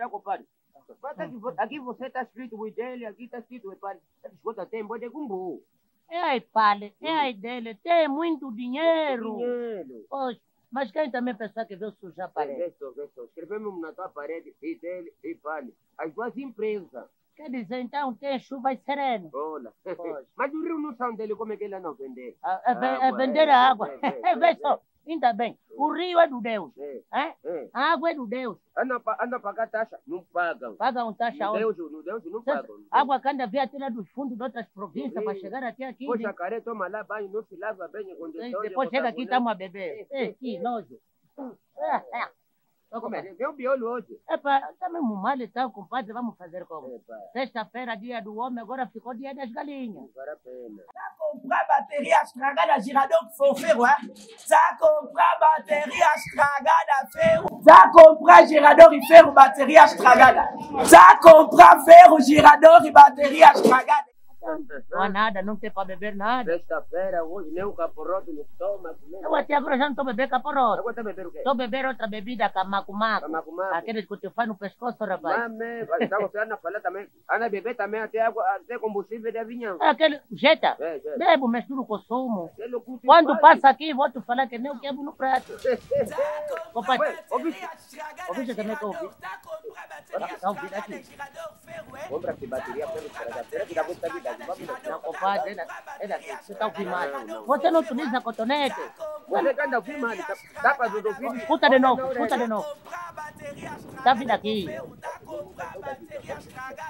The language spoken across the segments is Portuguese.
está, compadre? Aqui, vo- aqui você está escrito o dele, aqui está escrito o padre. Escuta, tem boi de gumbo. Ei, é aí dele, tem muito dinheiro. Dinheiro. Poxa, mas quem também pensar que veio sujar a parede? Vê só, vê só. Escrevemos na tua parede, e dele, e padre. As duas empresas. Quer dizer, então tem chuva e sereno. Olha. Mas o rio não são dele, como é que ele não vender? Ah, É, ve- é Água, vender é, a água. é, é, é, Vê é. Ainda bem, o rio é do Deus. É, hein? é. A água é do Deus. Anda, anda pagar taxa, não pagam. Paga um taxa No onde? Deus, no Deus não pagam. Água que anda via tirar dos fundos de outras províncias para chegar até aqui. Depois jacaré toma lá banho, não se lava bem em condições. Depois de chega aqui e estamos a beber. Ei, que nojo. Deu biolho hoje. Epa, tá mesmo mal então, compadre, vamos fazer como? Sexta-feira, dia do homem, agora ficou dia das galinhas. não vale a pena. comprar bateria estragada girador que for ferro, hein? Tá comprar bateria estragada ferro. Tá comprar girador e ferro, bateria estragada. Tá comprar ferro, girador e bateria estragada. Não há nada, não tem para beber nada. Sexta-feira, hoje, nem um caporoto no estômago. Nem... Eu até agora já não estou bebendo caporoto. Agora tá bebendo o quê? Estou bebendo outra bebida, camacumaco. Camacumaco. Aqueles que te faz no pescoço, rapaz. Mame, tá você anda falar também. Anda beber também até, água, até combustível de avinhão. É aquele, jeta, É, é. bebo, misturo com sumo. Aquele Quando faz. passa aqui, vou te falar que nem o quebo no prato. Compadre, Ué, ouvi- ouvi também que eu ouvi. Tá ouvindo aqui? Compra que bateria pelo estragadeira que dá muita vida. Vamos lá. Não, compadre, é da- é daqui. Você está mal. Você não utiliza cotonete? Você ouvindo, mano. Dá para ouvidos? Escuta de novo, escuta de novo. Tá vindo aqui.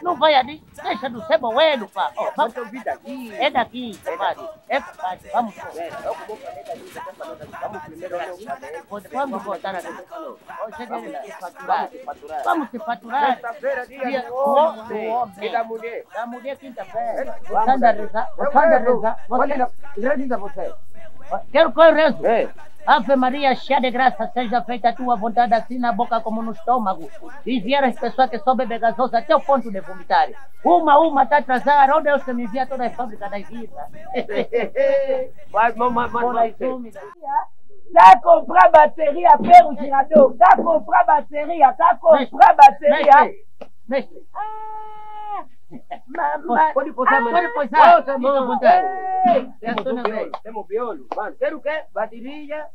Não vai ali, deixa do ceboelo, pá. Ó, Vamos vamos, ouvir daqui. é daqui, compadre. É, compadre, vamos. É. Vamos cabelo. Pode- Vamos botar aqui. É faturar. Vamos se faturar. Vamos se faturar. Sexta-feira, dia do homem e da mulher. Da mulher quinta-feira. Você Vamos, anda a rezar. Você anda a rezar. Você... reza você. Quero que eu rezo. Ave Maria, cheia de graça, seja feita a tua vontade, assim na boca como no estômago. E vieram as pessoas que só bebem gasosa até o ponto de vomitar. Uma uma tá atrasada, oh Deus que me envia toda a fábrica da vida. Vai, mamãe, mamãe. Tá comprar bateria ferro, girador. Tá comprar bateria, tá comprar bateria. Mestre, mestre. Mamãe. Pode. Pode posar, Bota, fica à mano. vontade. Ei, Temos o biolo. Temos biolo. Mano, quer o quê? Bateria.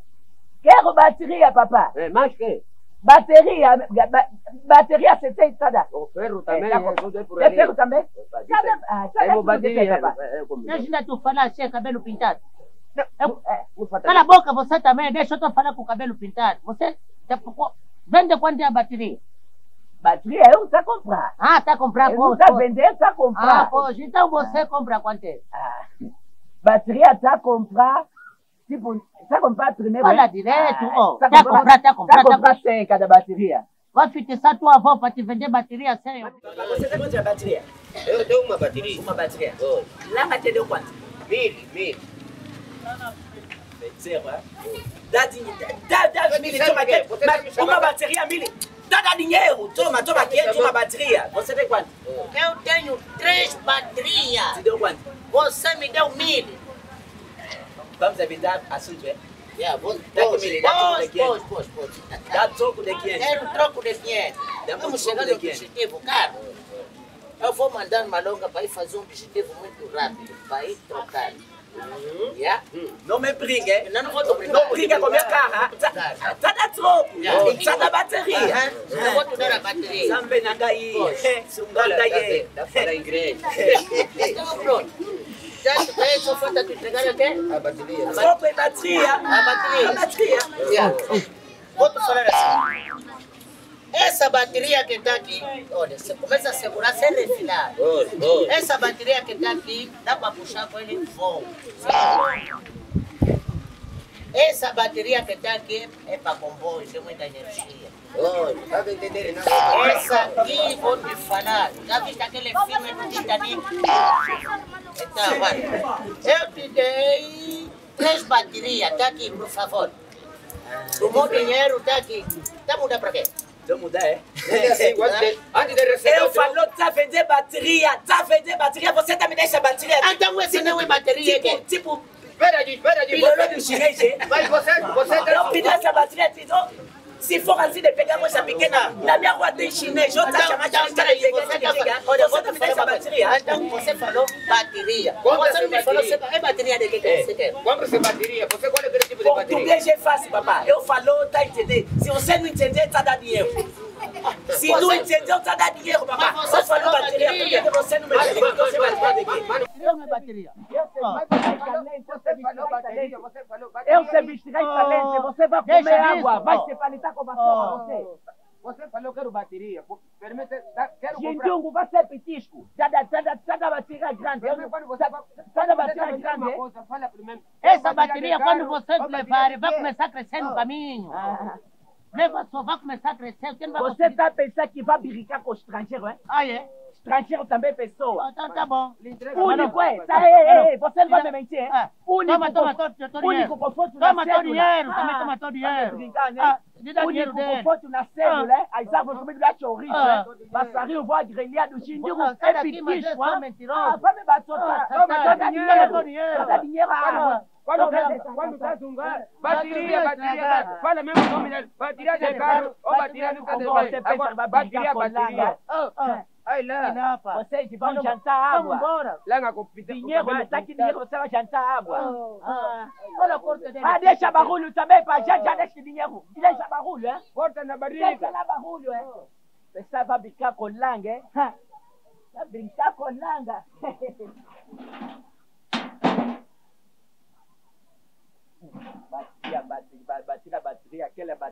Quero bateria, papá. É, mais que? Bateria, ba- bateria você tem, tá dando? O ferro também, tá é, bom. tudo é É ferro também? Tá? Ah, tá Temos bateria. É, é. Deixa tu falar sem cabelo pintado. Eu- É. Cala a boca você também, deixa eu falar com o cabelo pintado. Você tá- vende quanto é a bateria? Bateria eu tá comprar. Ah, tá comprando. Eu não pois, tá pois. vender, tá Ah, comprar. pois, então você compra quanto é? Ah, bateria tá comprar. Tipo, tá comprar primeiro. Fala hein? direto, Ah, ó. Tá Tá comprar, comprar, tá comprar, tá tá comprar 100 cada bateria. Vai fixar tua avó para te vender bateria sem. Você tem quantas bateria? Eu tenho uma bateria. Uma bateria. Oi. Lá vai ter deu quanto? Mil, mil. Zero, hein? Dá dinheiro. Dá, dá, Você mil, sabe toma o quê? aqui. Você Mas sabe chamar- Uma bateria, mil. Dá, dá dinheiro. Toma, toma aqui, uma bateria. Você tem quanto? Eu tenho três baterias. Te deu quanto? Você me deu mil. Vamos evitar assunto, é? Yeah, vou, Dá comigo, dá troco de pois, 500. pois, pois. Dá troco de 500. Quero troco de 500. Dá Vamos troco chegar de no 500. objetivo, cara. Eu vou mandar uma longa para ir fazer um objetivo muito rápido, para ir trocar. Yeah. No me bringue. No, no, no, no bringue con mi caja. Está na troco. Está na bateria. Não vou te dar a bateria. Sambe na gai. Sungal da ye. Da fora igreja. Então pronto. Já só falta tu entregar até a bateria. Só a bateria. A bateria. A bateria. Vou te falar assim. Essa bateria que está aqui, olha, você começa a segurar sem refilar. Essa bateria que está aqui, dá para puxar com ele voo. Essa bateria que está aqui é para comboio, tem muita energia. Essa aqui, vou te falar, já viste aquele filme do Titanic? Então, olha, eu te dei três baterias, tá aqui, por favor. O meu dinheiro tá aqui. Tá mudar para quê? Vou mudar, é? Eu falou, tá vender bateria, tá vender bateria, você tá me deixa bateria. Então esse não é bateria, Tipo, tipo, Espera aí, espera aí. pilolô do chinês? Mas você, você Eu pedi tem... essa bateria, te dou se for assim de pegar moça pequena na minha rua tem chinês outra Então, chama então, chinês você de tá pegar olha, você tá me uma bateria. Então, você falou bateria. Quando Você me falou, é bateria de que que você quer? Compra essa bateria. Você qual é Português é fácil, papai. Eu falou, tá entendendo? Se você não entender, tá dando dinheiro. Se não entendeu, tá dando dinheiro, papai. Você Você falou bateria, bateria. por que você não me entendeu? Você vai falar mano, Eu não bateria. Eu sei vestir excelente, você vai comer água, vai se palitar com a vassoura, você. Você falou quero bateria. Permite, dá- quero comprar. Jindungo, você é petisco. Cada, cada, cada bateria grande. Quando você Cada você bateria grande. coisa, fala primeiro. Essa bateria, quando vocês bateria levarem, vai começar a crescer no caminho. Ah, Leva só, vai começar a crescer. Você conseguir? tá pensando que vai brincar com estrangeiro, hein? Ah, é? Estrangeiro também é pessoa. Então tá bom. Entrega Único, é? Tá, ei, ei, você não vai me mentir, hein? Ah, Único, Toma, toma, com- toma, toma único dinheiro. conforto na Toma teu cédula. dinheiro, Ah, também toma teu vai dinheiro. brincar, né? Ah, me dá dinheiro Único dele. conforto na cédula, hein? As árvores comidas lá chorizo, Ah. hein? Passarinho voa grelhado, xindigo, Ah, sai é daqui, mas é pitisco, só hein? mentiroso. Ah, vai me bater, Ah, tá? toma Toma dinheiro, dinheiro, toma dinheiro. Toma dinheiro, ah. Quando Toma quer, dinheiro. quando quer zungar, Bateria bateria, bateria, estragada. fala mesmo o nome dele, bateria de carro ou bateria no Como cadê você pensa que vai bateria, brincar com bateria. langa? Ah, Aí e lá, lá, pá. Vocês vão Vamos- jantar Vamos água. unikukopoti na selule aizakosomidilachorise basari uvoa grelia dushindikupepitishwa apame batotaaadinyeraa quando está zungando, bateria, bateria, fala mesmo o nome dele, bateria de carro ou bateria nunca de bateria, bateria, bateria. adesha bagulu tamepa jaja adeshi dinyehu idesha bagulu eh? korte na barika na bagulu pesava bikako lange abirikako langa batia batia batia kele batia.